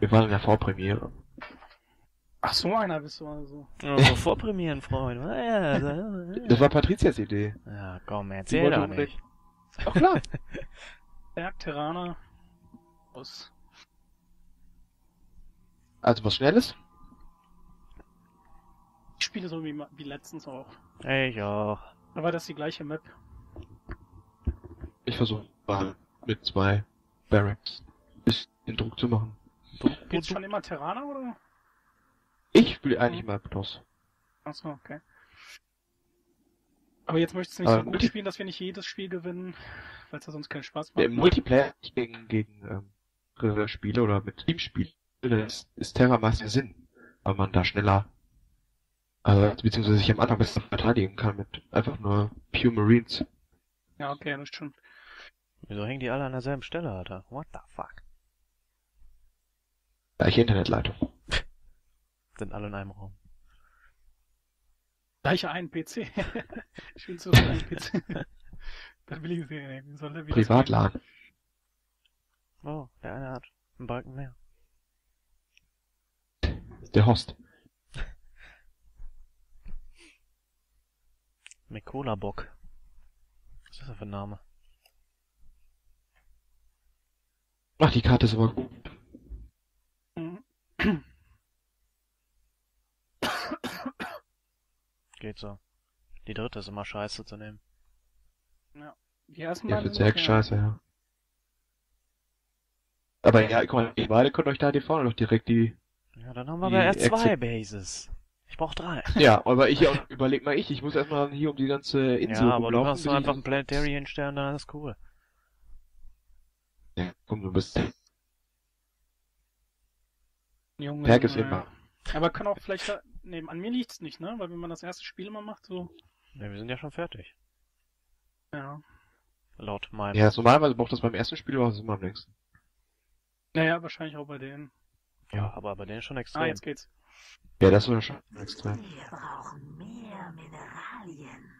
Wir waren in der Vorpremiere. Ach, so einer bist du also. Vorpremierenfreund. Ja, ja, Das war Patrizias Idee. ja, komm, erzähl doch nicht. Ach klar. Berg, Terraner. Aus. Also was Schnelles? Ich spiele so wie, wie letztens auch. Ich auch. War das die gleiche Map. Ich versuche mal mit zwei Barracks ein bisschen Druck zu machen. Geht's schon immer Terraner oder? Ich spiele eigentlich mal Boss. Achso, okay. Aber jetzt möchtest du nicht Aber so gut Multi- spielen, dass wir nicht jedes Spiel gewinnen, weil es ja sonst keinen Spaß Ja, macht. Im Multiplayer gegen, gegen ähm, Spiele oder mit Teamspielen ist, ist Terra meist der Sinn, weil man da schneller äh, beziehungsweise sich am Anfang besser verteidigen kann mit einfach nur Pure Marines. Ja, okay, das stimmt. Wieso hängen die alle an derselben Stelle, Alter? What the fuck? Gleiche Internetleitung. Sind alle in einem Raum. Gleiche einen PC. ich will so einen PC. das will ich sehen, soll Privatlan. Oh, der eine hat einen Balken mehr. Der Host. Mekola Bock. Was ist das für ein Name? Ach, die Karte ist aber gut. So. Die dritte ist immer scheiße zu nehmen. Die ersten Ja, beiden Zerg okay. scheiße, ja. Aber ja, guck mal, ihr beide könnt euch da die vorne noch direkt die. Ja, dann haben wir aber erst zwei Bases. Ich brauch drei. Ja, aber ich auch, überleg mal ich, ich muss erstmal hier um die ganze Insel ja, aber du kannst doch bis einfach ich- ein Planetary hinstellen, dann ist cool. Ja, komm, du bist. Junge, Berg ist immer. Aber kann auch vielleicht, nee, an mir liegt's nicht, ne? Weil wenn man das erste Spiel immer macht, so, Ja, wir sind ja schon fertig. ja. Laut meinem. Ja, normalerweise braucht das beim ersten Spiel aber immer am längsten. Naja, wahrscheinlich auch bei denen. Ja, aber bei denen schon Ah, extrem. jetzt geht's. Ja, das war schon extrem. Wir brauchen mehr Mineralien.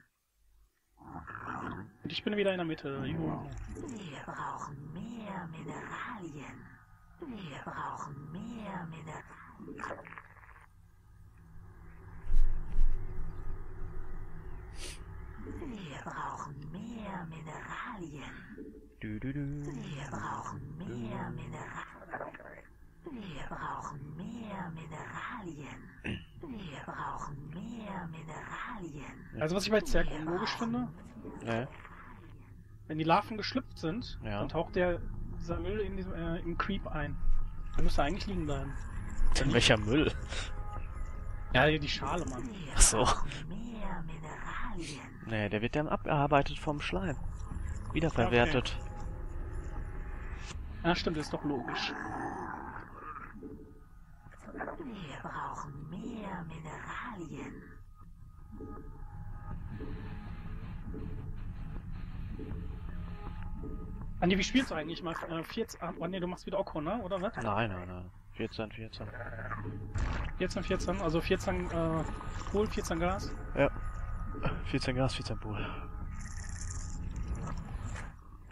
Und ich bin wieder in der Mitte. Juhu. Wir brauchen mehr Mineralien. Wir brauchen mehr Mineralien. Wir brauchen mehr Mineralien. Du, du, du. Wir brauchen mehr Mineralien. Wir brauchen mehr Mineralien. Wir brauchen mehr Mineralien. Also was ich bei Zerg unlogisch finde, Ne? wenn die Larven geschlüpft sind, Ja. dann taucht der dieser Müll in diesem, äh, im Creep ein. Dann müsste er eigentlich liegen bleiben. Welcher Müll? Ja, die die Schale, Mann. Wir Ach so. brauchen mehr Mineralien. Nee, der wird dann abgearbeitet vom Schleim. Wiederverwertet. Ja, stimmt, ist doch logisch. Wir brauchen mehr Mineralien. Andi, wie spielst du eigentlich mal? Äh, 14, ah, oh nee, du machst wieder Okko, ne? Oder was? Nein, nein, nein. 14, 14. 14, 14, also 14 äh, Pool, 14 Gas. Ja. 14 Gas, 14 Pool.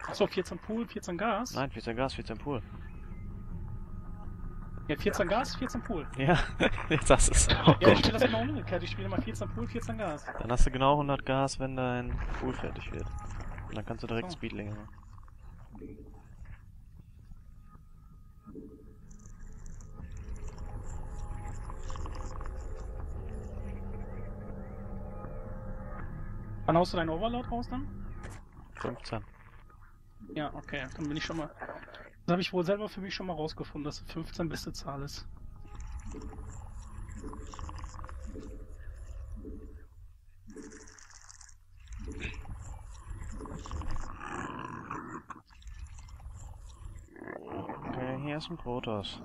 Achso, 14 Pool, 14 Gas. Nein, 14 Gas, 14 Pool. Ja, 14 Gas, 14 Pool. Ja, jetzt hast du es. Oh Ja, ich spiele das genau umgekehrt. Ich spiele mal 14 Pool, 14 Gas. Dann hast du genau 100 Gas, wenn dein Pool fertig wird. Und dann kannst du direkt So. Speedlinge machen. Wann haust du deinen Overload raus dann? 15. Ja, okay, dann bin ich schon mal. Das habe ich wohl selber für mich schon mal rausgefunden, dass 15 beste Zahl ist. Okay, hier ist ein Protoss.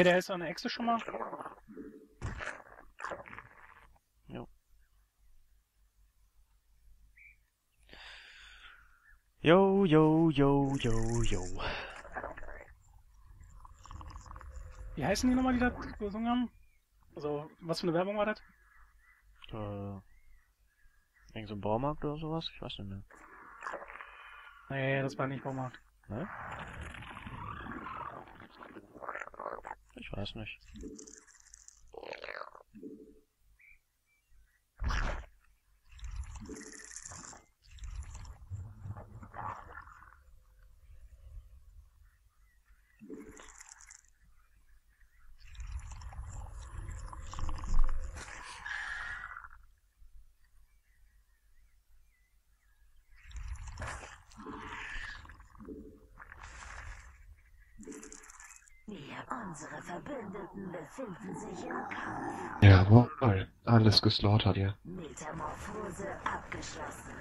Okay, der ist an der Echse schon mal. Jo. Yo, yo, yo, yo, yo. Wie heißen die nochmal, die da gesungen haben? Also, was für eine Werbung war das? Äh, irgend so ein Baumarkt oder sowas? Ich weiß nicht mehr. Nee, das war nicht Baumarkt. Ne? Ich weiß nicht. Unsere Verbündeten, befinden sich im Kampf. Jawohl. Alles geslaughtert, ja. Metamorphose abgeschlossen.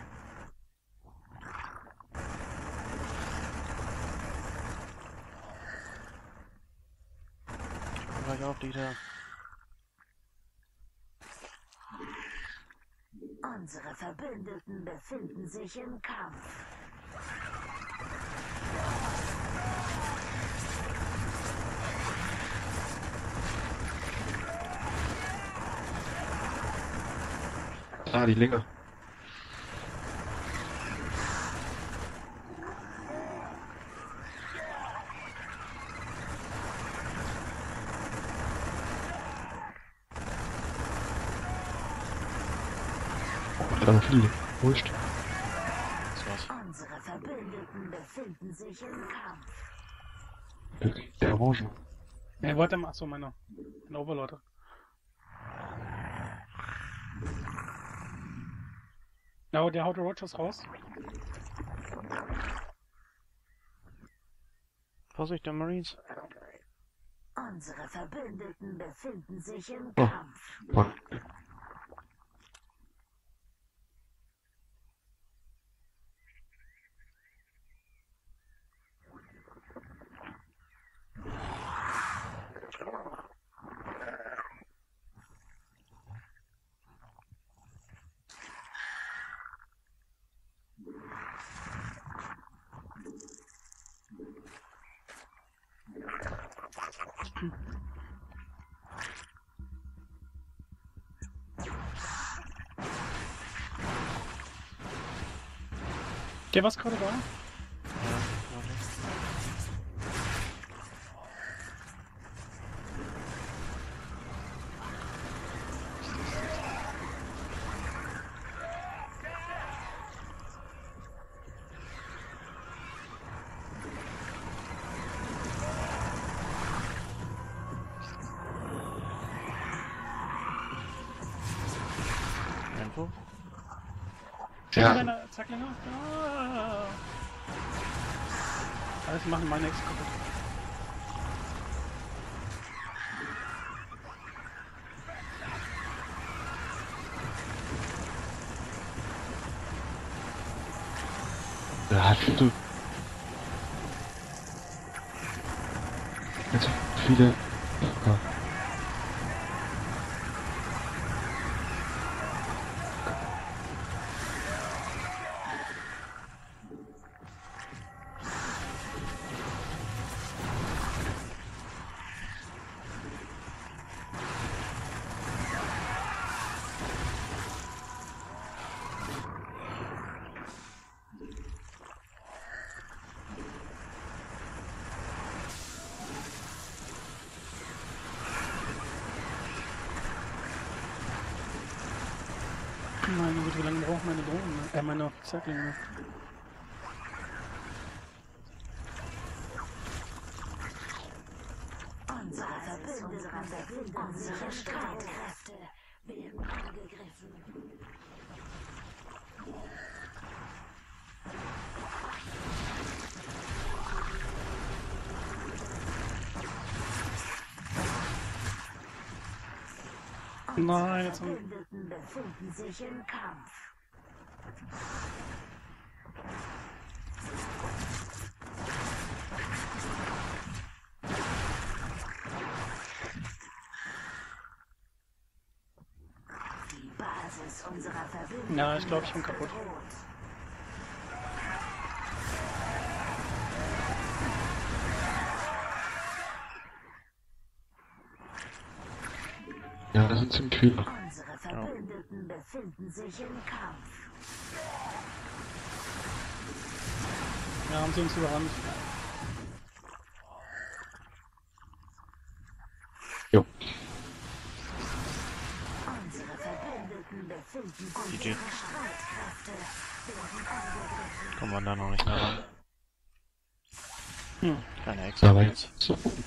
Ich komm gleich auf, Dieter. Unsere Verbündeten befinden sich im Kampf. Ah, die Linge. Da noch viele. Wurscht. Das war's. Unsere Verbündeten befinden sich im Kampf. Der Orange. Nee, warte mal, achso, meine, meine Overlord. Ja, der haut Rogers raus. Vorsicht, der Marines. Unsere Verbündeten befinden sich im Oh. Von Der was gerade da? Ja. Deine Zacklinge? Ah. Alles machen meine Ex kaputt. Der hat so ganz viele. Meine Güte, wie lange brauchen meine Drohnen? Äh, meine Zacklinge. Unsere Verbündeten befinden sich im Streitkräfte. Nein, jetzt Verbündeten befinden sich im Kampf. Die Basis unserer Verbündeten Ja, ich glaube, ich bin kaputt. Ja, das sind ziemlich viele. Unsere Verbündeten befinden sich im Kampf. Ja, haben sie uns überrannt. Jo. Unsere Verbündeten befinden sich GG. Kommt man da noch nicht mehr ran. Hm. Keine Hexe Aber jetzt. jetzt so gut.